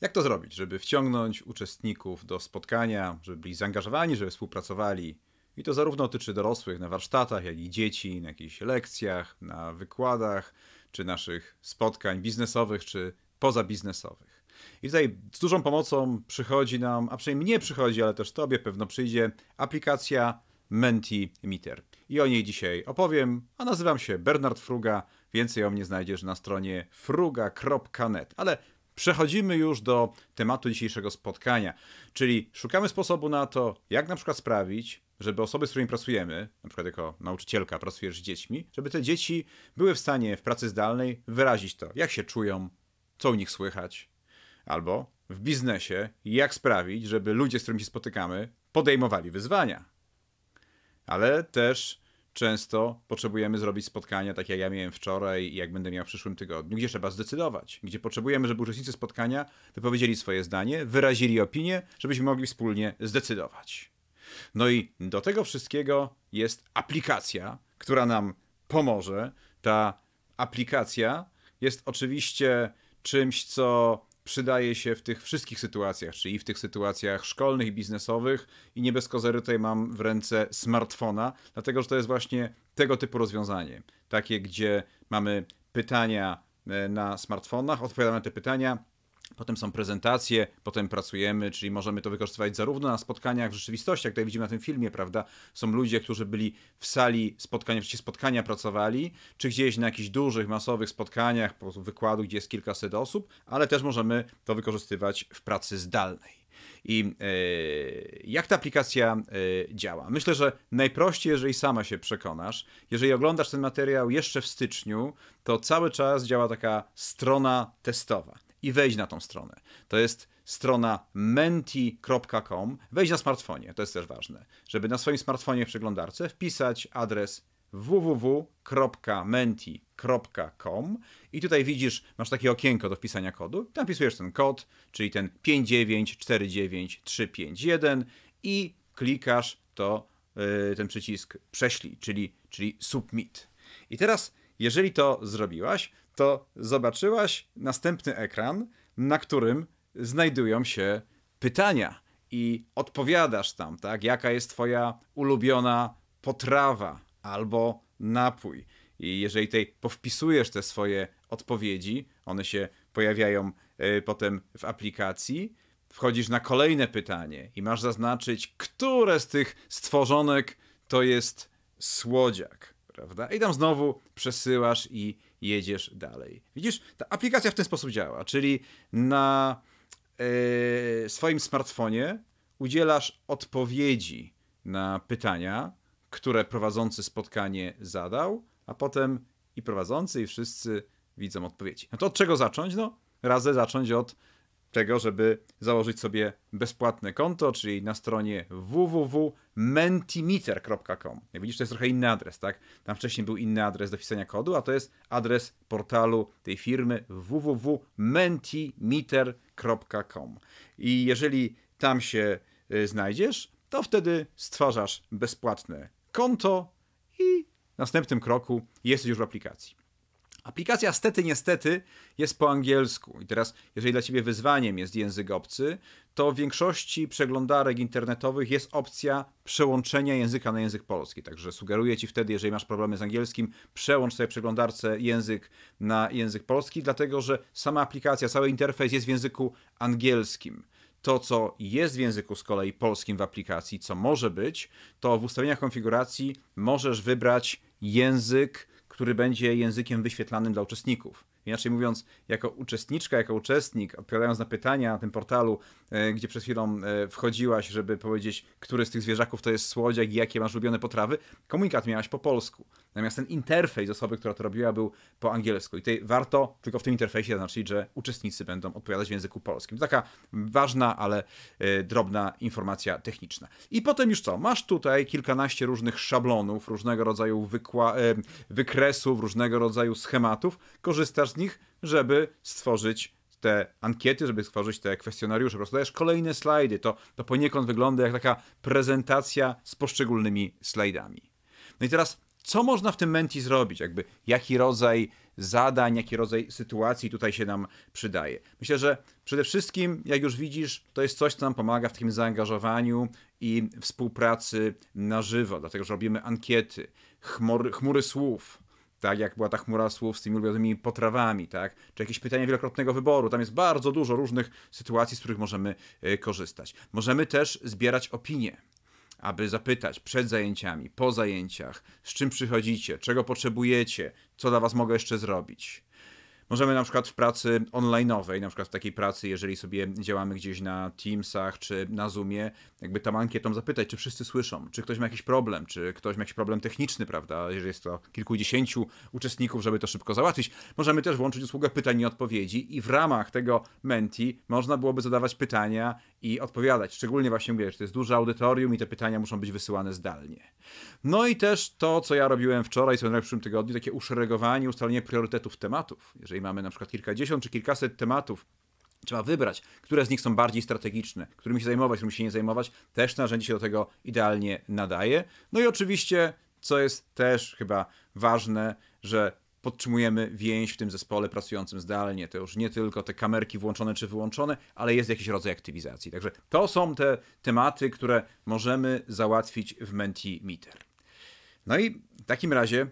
Jak to zrobić, żeby wciągnąć uczestników do spotkania, żeby byli zaangażowani, żeby współpracowali? I to zarówno dotyczy dorosłych na warsztatach, jak i dzieci, na jakichś lekcjach, na wykładach, czy naszych spotkań biznesowych, czy pozabiznesowych. I tutaj z dużą pomocą przychodzi nam, a przynajmniej mnie przychodzi, ale też Tobie pewno przyjdzie, aplikacja Mentimeter. I o niej dzisiaj opowiem, a nazywam się Bernard Fruga. Więcej o mnie znajdziesz na stronie fruga.net. Ale przechodzimy już do tematu dzisiejszego spotkania, czyli szukamy sposobu na to, jak na przykład sprawić, żeby osoby, z którymi pracujemy, na przykład jako nauczycielka pracujesz z dziećmi, żeby te dzieci były w stanie w pracy zdalnej wyrazić to, jak się czują, co u nich słychać, albo w biznesie, jak sprawić, żeby ludzie, z którymi się spotykamy, podejmowali wyzwania. Ale też często potrzebujemy zrobić spotkania, tak jak ja miałem wczoraj i jak będę miał w przyszłym tygodniu, gdzie trzeba zdecydować, gdzie potrzebujemy, żeby uczestnicy spotkania wypowiedzieli swoje zdanie, wyrazili opinię, żebyśmy mogli wspólnie zdecydować. No i do tego wszystkiego jest aplikacja, która nam pomoże. Ta aplikacja jest oczywiście czymś, co przydaje się w tych wszystkich sytuacjach, czyli w tych sytuacjach szkolnych i biznesowych i nie bez kozery tutaj mam w ręce smartfona, dlatego że to jest właśnie tego typu rozwiązanie. Takie, gdzie mamy pytania e, na smartfonach, odpowiadamy na te pytania, Potem są prezentacje, potem pracujemy, czyli możemy to wykorzystywać zarówno na spotkaniach w rzeczywistości, jak tutaj widzimy na tym filmie, prawda? Są ludzie, którzy byli w sali spotkania, w czasie spotkania pracowali, czy gdzieś na jakichś dużych, masowych spotkaniach, po wykładu, gdzie jest kilkaset osób, ale też możemy to wykorzystywać w pracy zdalnej. I yy, jak ta aplikacja yy, działa? Myślę, że najprościej, jeżeli sama się przekonasz, jeżeli oglądasz ten materiał jeszcze w styczniu, to cały czas działa taka strona testowa i wejść na tą stronę. To jest strona menti.com. Wejdź na smartfonie, to jest też ważne, żeby na swoim smartfonie w przeglądarce wpisać adres www.menti.com i tutaj widzisz, masz takie okienko do wpisania kodu. Tam wpisujesz ten kod, czyli ten 5949351 i klikasz to yy, ten przycisk prześlij, czyli, czyli submit. I teraz, jeżeli to zrobiłaś, to zobaczyłaś następny ekran, na którym znajdują się pytania i odpowiadasz tam, tak? Jaka jest twoja ulubiona potrawa albo napój. I jeżeli tutaj powpisujesz te swoje odpowiedzi, one się pojawiają y, potem w aplikacji, wchodzisz na kolejne pytanie i masz zaznaczyć, które z tych stworzonek to jest słodziak, prawda? I tam znowu przesyłasz i jedziesz dalej. Widzisz, ta aplikacja w ten sposób działa, czyli na e, swoim smartfonie udzielasz odpowiedzi na pytania, które prowadzący spotkanie zadał, a potem i prowadzący, i wszyscy widzą odpowiedzi. No to od czego zacząć? No, radzę zacząć od tego, żeby założyć sobie bezpłatne konto, czyli na stronie www.mentimeter.com. Jak widzisz, to jest trochę inny adres, tak? Tam wcześniej był inny adres do wpisania kodu, a to jest adres portalu tej firmy www.mentimeter.com. I jeżeli tam się y, znajdziesz, to wtedy stwarzasz bezpłatne konto i w następnym kroku jesteś już w aplikacji. Aplikacja stety niestety jest po angielsku i teraz jeżeli dla Ciebie wyzwaniem jest język obcy, to w większości przeglądarek internetowych jest opcja przełączenia języka na język polski. Także sugeruję Ci wtedy, jeżeli masz problemy z angielskim, przełącz sobie przeglądarce język na język polski, dlatego że sama aplikacja, cały interfejs jest w języku angielskim. To, co jest w języku z kolei polskim w aplikacji, co może być, to w ustawieniach konfiguracji możesz wybrać język, który będzie językiem wyświetlanym dla uczestników. Inaczej mówiąc, jako uczestniczka, jako uczestnik, odpowiadając na pytania na tym portalu, e, gdzie przed chwilą e, wchodziłaś, żeby powiedzieć, który z tych zwierzaków to jest słodziak i jakie masz ulubione potrawy, komunikat miałaś po polsku. Natomiast ten interfejs osoby, która to robiła, był po angielsku. I tutaj warto tylko w tym interfejsie zaznaczyć, że uczestnicy będą odpowiadać w języku polskim. Taka ważna, ale e, drobna informacja techniczna. I potem już co? Masz tutaj kilkanaście różnych szablonów, różnego rodzaju wykresów, różnego rodzaju schematów. Korzystasz z nich, żeby stworzyć te ankiety, żeby stworzyć te kwestionariusze, po prostu dajesz kolejne slajdy. To, to poniekąd wygląda jak taka prezentacja z poszczególnymi slajdami. No i teraz, co można w tym Menti zrobić? Jakby, jaki rodzaj zadań, jaki rodzaj sytuacji tutaj się nam przydaje. Myślę, że przede wszystkim, jak już widzisz, to jest coś, co nam pomaga w takim zaangażowaniu i współpracy na żywo, dlatego że robimy ankiety, chmury, chmury słów, tak jak była ta chmura słów z tymi ulubionymi potrawami, tak, czy jakieś pytania wielokrotnego wyboru. Tam jest bardzo dużo różnych sytuacji, z których możemy y, korzystać. Możemy też zbierać opinie aby zapytać przed zajęciami, po zajęciach, z czym przychodzicie, czego potrzebujecie, co dla Was mogę jeszcze zrobić. Możemy na przykład w pracy online'owej, na przykład w takiej pracy, jeżeli sobie działamy gdzieś na Teamsach czy na Zoomie, jakby tam ankietą zapytać, czy wszyscy słyszą, czy ktoś ma jakiś problem, czy ktoś ma jakiś problem techniczny, prawda, jeżeli jest to kilkudziesięciu uczestników, żeby to szybko załatwić. Możemy też włączyć usługę pytań i odpowiedzi i w ramach tego Menti można byłoby zadawać pytania i odpowiadać. Szczególnie właśnie mówię, że to jest duże audytorium i te pytania muszą być wysyłane zdalnie. No i też to, co ja robiłem wczoraj, co w przyszłym tygodniu, takie uszeregowanie, ustalenie priorytetów tematów. Jeżeli mamy na przykład kilkadziesiąt czy kilkaset tematów, Trzeba wybrać, które z nich są bardziej strategiczne, którymi się zajmować, którymi się nie zajmować. Też narzędzie się do tego idealnie nadaje. No i oczywiście, co jest też chyba ważne, że podtrzymujemy więź w tym zespole pracującym zdalnie. To już nie tylko te kamerki włączone czy wyłączone, ale jest jakiś rodzaj aktywizacji. Także to są te tematy, które możemy załatwić w Mentimeter. No i w takim razie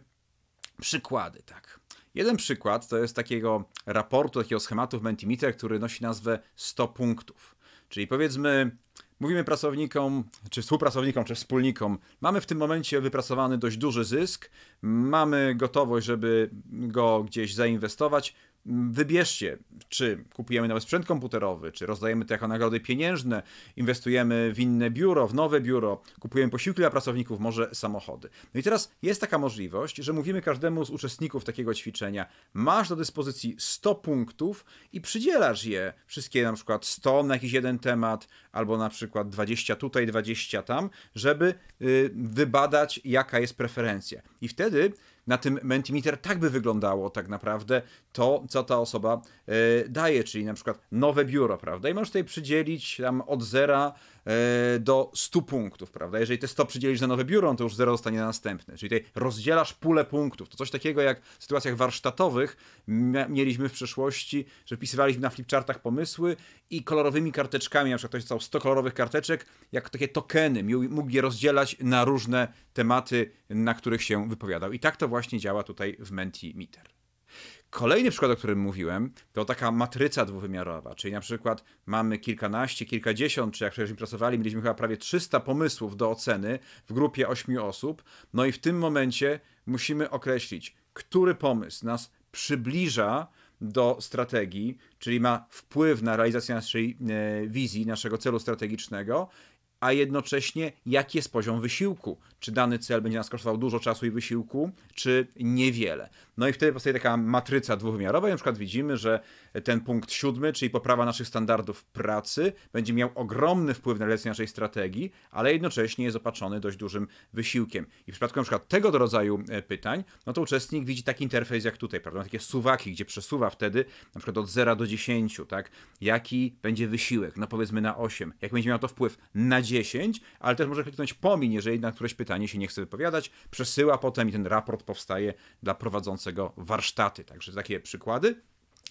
przykłady, tak. Jeden przykład to jest takiego raportu, takiego schematu w Mentimeter, który nosi nazwę 100 punktów. Czyli powiedzmy, mówimy pracownikom, czy współpracownikom, czy wspólnikom, mamy w tym momencie wypracowany dość duży zysk, mamy gotowość, żeby go gdzieś zainwestować, Wybierzcie, czy kupujemy nowy sprzęt komputerowy, czy rozdajemy to jako nagrody pieniężne, inwestujemy w inne biuro, w nowe biuro, kupujemy posiłki dla pracowników, może samochody. No i teraz jest taka możliwość, że mówimy każdemu z uczestników takiego ćwiczenia, masz do dyspozycji 100 punktów i przydzielasz je, wszystkie na przykład 100 na jakiś jeden temat, albo na przykład 20 tutaj, 20 tam, żeby y, wybadać jaka jest preferencja. I wtedy na tym Mentimeter tak by wyglądało tak naprawdę to, co ta osoba e, daje, czyli na przykład nowe biuro, prawda? I możesz tutaj przydzielić tam od zera do 100 punktów, prawda? Jeżeli te 100 przydzielisz na nowe biuro, to już zero zostanie na następne. Czyli tutaj rozdzielasz pulę punktów. To coś takiego jak w sytuacjach warsztatowych mieliśmy w przeszłości, że wpisywaliśmy na flipchartach pomysły i kolorowymi karteczkami, na przykład ktoś dostał 100 kolorowych karteczek, jak takie tokeny, mógł je rozdzielać na różne tematy, na których się wypowiadał. I tak to właśnie działa tutaj w Mentimeter. Kolejny przykład, o którym mówiłem, to taka matryca dwuwymiarowa, czyli na przykład mamy kilkanaście, kilkadziesiąt, czy jak wcześniej pracowali, mieliśmy chyba prawie 300 pomysłów do oceny w grupie 8 osób. No i w tym momencie musimy określić, który pomysł nas przybliża do strategii, czyli ma wpływ na realizację naszej e, wizji, naszego celu strategicznego, a jednocześnie jaki jest poziom wysiłku. Czy dany cel będzie nas kosztował dużo czasu i wysiłku, czy niewiele. No i wtedy powstaje taka matryca dwuwymiarowa. I na przykład widzimy, że ten punkt siódmy, czyli poprawa naszych standardów pracy, będzie miał ogromny wpływ na realizację naszej strategii, ale jednocześnie jest opatrzony dość dużym wysiłkiem. I w przypadku na przykład tego rodzaju e, pytań, no to uczestnik widzi taki interfejs jak tutaj, prawda? Takie suwaki, gdzie przesuwa wtedy na przykład od 0 do 10, tak? Jaki będzie wysiłek? No powiedzmy na 8. Jak będzie miał to wpływ na 10, ale też może kliknąć pomin, jeżeli na któreś pytanie się nie chce wypowiadać, przesyła potem i ten raport powstaje dla prowadzącego warsztaty. Także takie przykłady.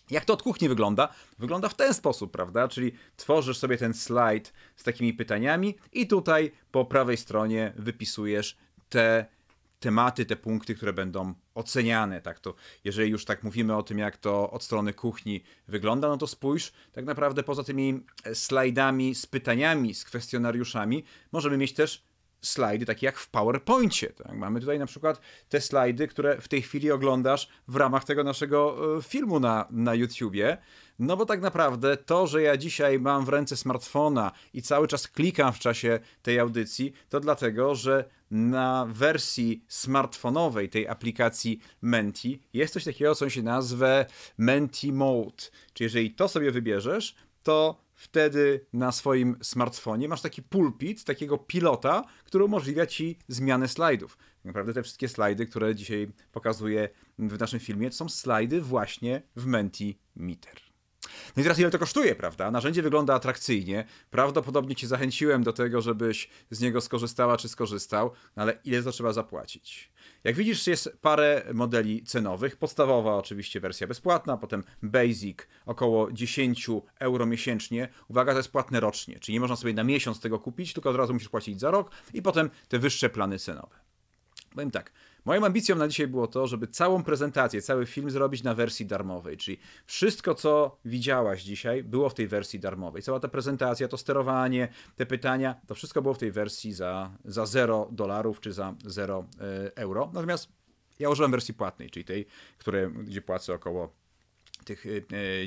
Jak to od kuchni wygląda? Wygląda w ten sposób, prawda? Czyli tworzysz sobie ten slajd z takimi pytaniami i tutaj po prawej stronie wypisujesz te tematy, te punkty, które będą oceniane. Tak to, jeżeli już tak mówimy o tym, jak to od strony kuchni wygląda, no to spójrz, tak naprawdę poza tymi slajdami z pytaniami, z kwestionariuszami, możemy mieć też slajdy takie jak w PowerPoincie. Tak? Mamy tutaj na przykład te slajdy, które w tej chwili oglądasz w ramach tego naszego e, filmu na, na YouTubie. No bo tak naprawdę to, że ja dzisiaj mam w ręce smartfona i cały czas klikam w czasie tej audycji, to dlatego, że na wersji smartfonowej tej aplikacji Menti jest coś takiego, co się nazywa Menti Mode. Czyli jeżeli to sobie wybierzesz, to wtedy na swoim smartfonie masz taki pulpit, takiego pilota, który umożliwia ci zmianę slajdów. Tak naprawdę te wszystkie slajdy, które dzisiaj pokazuję w naszym filmie, to są slajdy właśnie w Mentimeter. No i teraz ile to kosztuje, prawda? Narzędzie wygląda atrakcyjnie. Prawdopodobnie cię zachęciłem do tego, żebyś z niego skorzystała czy skorzystał, no ale ile to trzeba zapłacić? Jak widzisz, jest parę modeli cenowych. Podstawowa oczywiście wersja bezpłatna, potem Basic około 10 euro miesięcznie. Uwaga, to jest płatne rocznie, czyli nie można sobie na miesiąc tego kupić, tylko od razu musisz płacić za rok i potem te wyższe plany cenowe. Powiem tak, moją ambicją na dzisiaj było to, żeby całą prezentację, cały film zrobić na wersji darmowej, czyli wszystko, co widziałaś dzisiaj, było w tej wersji darmowej. Cała ta prezentacja, to sterowanie, te pytania, to wszystko było w tej wersji za, za 0 dolarów czy za 0 e, euro. Natomiast ja użyłem wersji płatnej, czyli tej, które, gdzie płacę około tych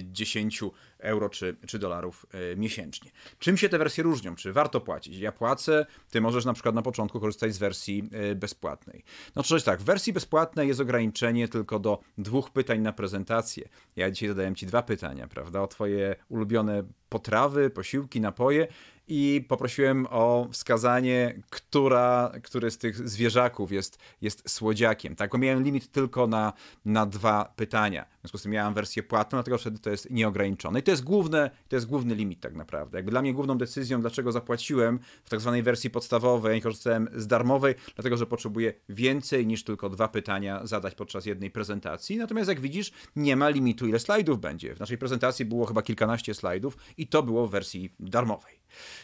10 e, euro czy, czy dolarów e, miesięcznie. Czym się te wersje różnią? Czy warto płacić? Ja płacę, ty możesz na przykład na początku korzystać z wersji e, bezpłatnej. No to tak, w wersji bezpłatnej jest ograniczenie tylko do dwóch pytań na prezentację. Ja dzisiaj zadałem ci dwa pytania, prawda? O twoje ulubione potrawy, posiłki, napoje i poprosiłem o wskazanie, która, który z tych zwierzaków jest, jest słodziakiem. Tak, miałem limit tylko na, na dwa pytania. W związku z tym miałem wersję płatną, dlatego wtedy to jest nieograniczone. I to jest, główne, to jest główny limit tak naprawdę. Jakby dla mnie główną decyzją, dlaczego zapłaciłem w tak zwanej wersji podstawowej, korzystałem z darmowej, dlatego że potrzebuję więcej niż tylko dwa pytania zadać podczas jednej prezentacji. Natomiast jak widzisz, nie ma limitu, ile slajdów będzie. W naszej prezentacji było chyba kilkanaście slajdów i to było w wersji darmowej.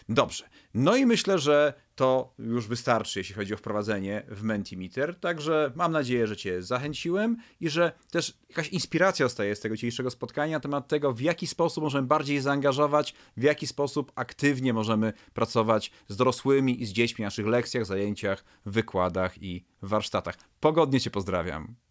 Dobrze. No i myślę, że to już wystarczy, jeśli chodzi o wprowadzenie w Mentimeter. Także mam nadzieję, że Cię zachęciłem i że też jakaś inspiracja zostaje z tego dzisiejszego spotkania na temat tego, w jaki sposób możemy bardziej zaangażować, w jaki sposób aktywnie możemy pracować z dorosłymi i z dziećmi w naszych lekcjach, zajęciach, wykładach i warsztatach. Pogodnie Cię pozdrawiam.